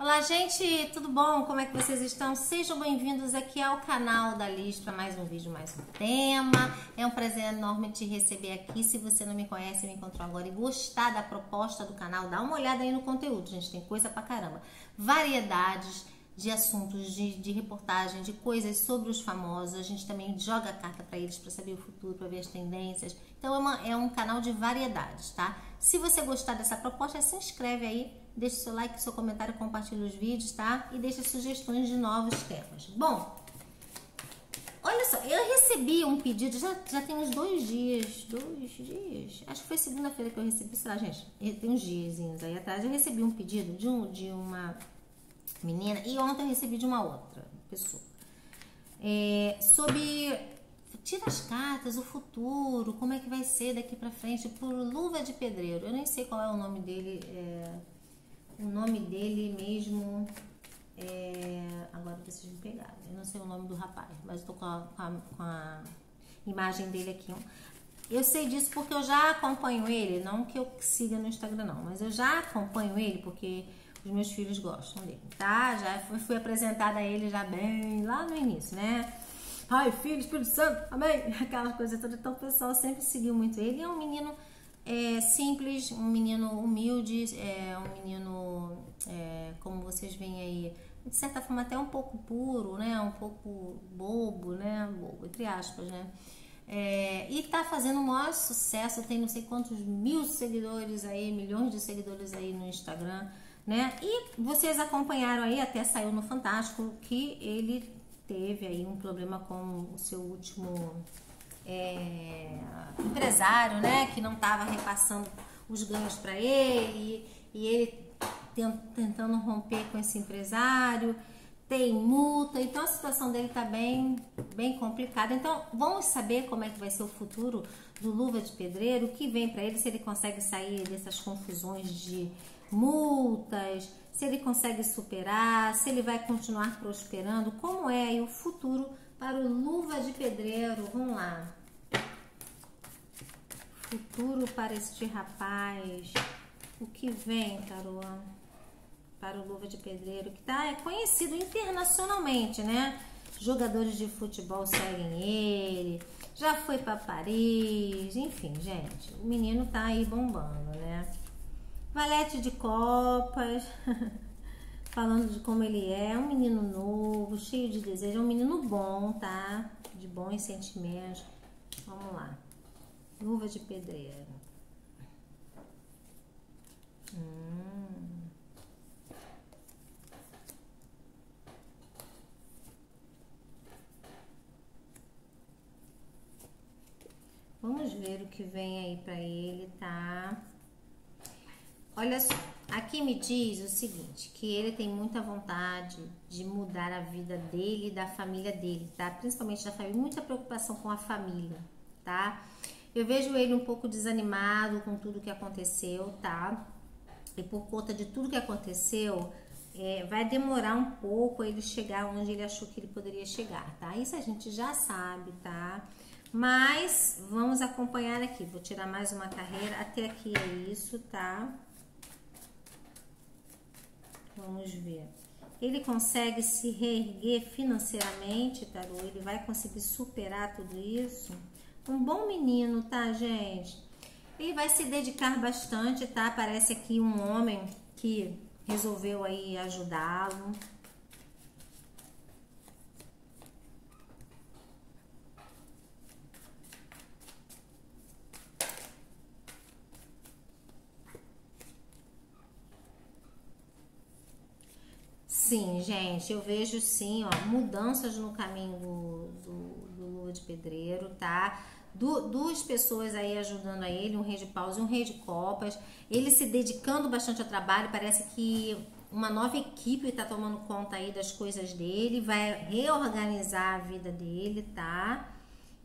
Olá, gente, tudo bom? Como é que vocês estão? Sejam bem-vindos aqui ao canal da Liz para mais um vídeo, mais um tema. É um prazer enorme te receber aqui. Se você não me conhece, me encontrou agora e gostar da proposta do canal, dá uma olhada aí no conteúdo, gente. Tem coisa pra caramba. Variedades de assuntos, de, de reportagem, de coisas sobre os famosos. A gente também joga carta para eles para saber o futuro, para ver as tendências. Então é, uma, é um canal de variedades, tá? Se você gostar dessa proposta, se inscreve aí, deixa seu like, seu comentário, compartilha os vídeos, tá? E deixa sugestões de novos temas. Bom, olha só, eu recebi um pedido, já, já tem uns dois dias, dois dias, acho que foi segunda-feira que eu recebi, sei lá, gente, tem uns diazinhos aí atrás, eu recebi um pedido de, um, de uma menina, e ontem eu recebi de uma outra pessoa. É, sobre tira as cartas, o futuro, como é que vai ser daqui para frente, por Luva de Pedreiro. Eu nem sei qual é o nome dele, é, o nome dele mesmo. É, agora vocês me pegaram. Eu não sei o nome do rapaz, mas estou com, com, a, imagem dele aqui. Eu sei disso porque eu já acompanho ele, não que eu siga no Instagram não, mas eu já acompanho ele porque os meus filhos gostam dele, tá? Já fui, fui apresentada a ele já bem lá no início, né? Pai, Filho, Espírito Santo, amém? Aquela coisa toda. Então o pessoal sempre seguiu muito ele. É um menino é, simples, um menino humilde, é um menino, é, como vocês veem aí, de certa forma até um pouco puro, né? Um pouco bobo, né? Bobo, entre aspas, né? É, e tá fazendo o maior sucesso, tem não sei quantos mil seguidores aí, milhões de seguidores aí no Instagram né? E vocês acompanharam aí, até saiu no Fantástico, que ele teve aí um problema com o seu último é, empresário, né? Que não estava repassando os ganhos para ele e ele tentando romper com esse empresário, tem multa, então a situação dele está bem, bem complicada. Então vamos saber como é que vai ser o futuro do Luva de Pedreiro, o que vem para ele, se ele consegue sair dessas confusões de multas, se ele consegue superar, se ele vai continuar prosperando, como é o futuro para o Luva de Pedreiro. Vamos lá. Futuro para este rapaz. O que vem, Tarô? Para o Luva de Pedreiro, que tá, é conhecido internacionalmente, né? Jogadores de futebol seguem ele, já foi para Paris, enfim, gente, o menino tá aí bombando, né? Valete de copas, falando de como ele é, um menino novo, cheio de desejo, é um menino bom, tá? De bons sentimentos. Vamos lá. Luva de pedreiro. Hum. Vamos ver o que vem aí para ele, tá? Olha só, aqui me diz o seguinte, que ele tem muita vontade de mudar a vida dele e da família dele, tá? Principalmente da família, muita preocupação com a família, tá? Eu vejo ele um pouco desanimado com tudo que aconteceu, tá? E por conta de tudo que aconteceu, é, vai demorar um pouco ele chegar onde ele achou que ele poderia chegar, tá? Isso a gente já sabe, tá? Mas vamos acompanhar aqui. Vou tirar mais uma carreira. Até aqui é isso, tá? Vamos ver. Ele consegue se reerguer financeiramente, Tarô? Ele vai conseguir superar tudo isso? Um bom menino, tá, gente? Ele vai se dedicar bastante, tá? Parece aqui um homem que resolveu aí ajudá-lo. Sim, gente, eu vejo sim, ó, mudanças no caminho do, do, do Lua de Pedreiro, tá? Du, duas pessoas aí ajudando a ele, um rei de paus e um rei de copas. Ele se dedicando bastante ao trabalho, parece que uma nova equipe está tomando conta aí das coisas dele, vai reorganizar a vida dele, tá?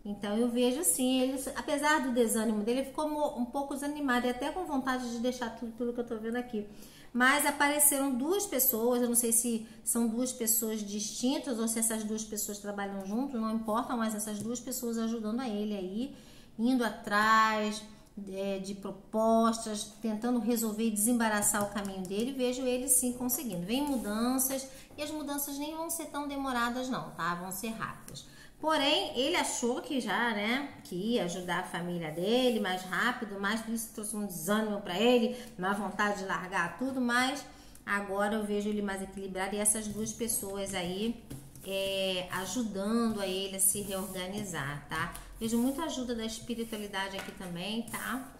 Então eu vejo assim, ele, apesar do desânimo dele, ele ficou um pouco desanimado e até com vontade de deixar tudo, tudo que eu tô vendo aqui mas apareceram duas pessoas, eu não sei se são duas pessoas distintas ou se essas duas pessoas trabalham juntos, não importa, mas essas duas pessoas ajudando a ele aí, indo atrás, é, de propostas, tentando resolver e desembaraçar o caminho dele, vejo ele sim conseguindo. Vem mudanças e as mudanças nem vão ser tão demoradas não, tá? Vão ser rápidas. Porém, ele achou que já, né, que ia ajudar a família dele mais rápido, mais por isso trouxe um desânimo para ele, uma vontade de largar tudo, mas agora eu vejo ele mais equilibrado e essas duas pessoas aí é, ajudando a ele a se reorganizar, tá? Vejo muita ajuda da espiritualidade aqui também, tá?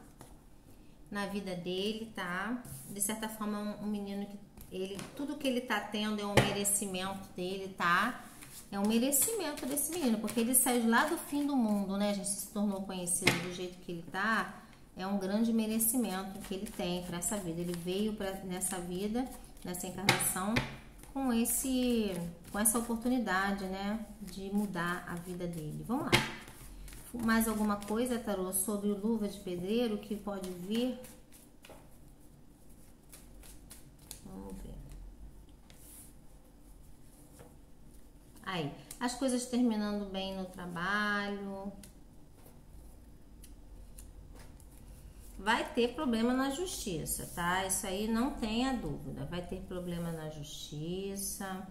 Na vida dele, tá? De certa forma, um, um menino que ele, tudo que ele tá tendo é um merecimento dele, tá? É um merecimento desse menino, porque ele saiu lá do fim do mundo, né? A gente se tornou conhecido do jeito que ele tá. É um grande merecimento que ele tem para essa vida. Ele veio para nessa vida, nessa encarnação, com esse, com essa oportunidade, né, de mudar a vida dele. Vamos lá. Mais alguma coisa, Tarô, sobre o luva de pedreiro que pode vir? Vamos ver. Aí, as coisas terminando bem no trabalho. Vai ter problema na justiça, tá? Isso aí não tenha dúvida. Vai ter problema na justiça.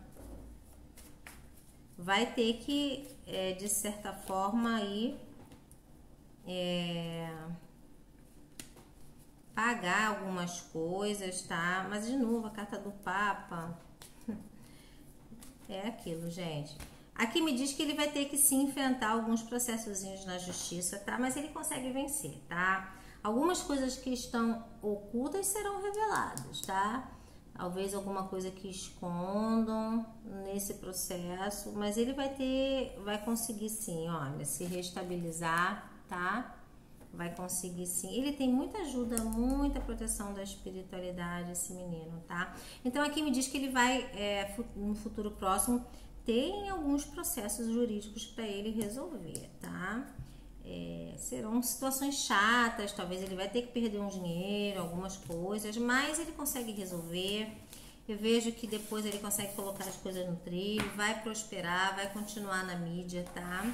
Vai ter que, é, de certa forma, aí é, pagar algumas coisas, tá? Mas de novo, a carta do Papa é aquilo, gente. Aqui me diz que ele vai ter que se enfrentar alguns processozinhos na justiça, tá? Mas ele consegue vencer, tá? Algumas coisas que estão ocultas serão reveladas, tá? Talvez alguma coisa que escondam nesse processo, mas ele vai ter, vai conseguir sim, olha, se restabilizar, tá? Vai conseguir sim. Ele tem muita ajuda, muita proteção da espiritualidade, esse menino, tá? Então aqui me diz que ele vai, é, no futuro próximo, ter alguns processos jurídicos para ele resolver, tá? É, serão situações chatas, talvez ele vai ter que perder um dinheiro, algumas coisas, mas ele consegue resolver. Eu vejo que depois ele consegue colocar as coisas no trilho, vai prosperar, vai continuar na mídia, tá?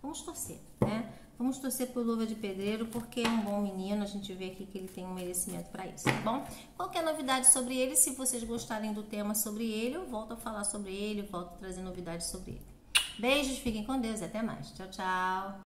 Vamos torcer, né? Vamos torcer por Luva de Pedreiro, porque é um bom menino, a gente vê aqui que ele tem um merecimento para isso, tá bom? Qualquer novidade sobre ele, se vocês gostarem do tema sobre ele, eu volto a falar sobre ele, volto a trazer novidades sobre ele. Beijos, fiquem com Deus e até mais. Tchau, tchau.